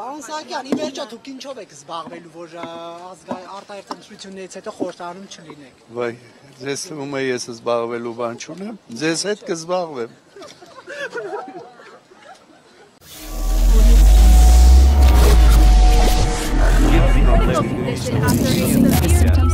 Պարոն Սահակյան, ի վերջո դուք ինչով եք զբաղվելու, որ արտահերտ ընտրություններից հետո խորհրդանում չլինեք։ Վայ, ձեզ թվում է ես զբաղվելու բան չունեմ, ձեզ հետ կզբաղվեմ։ After the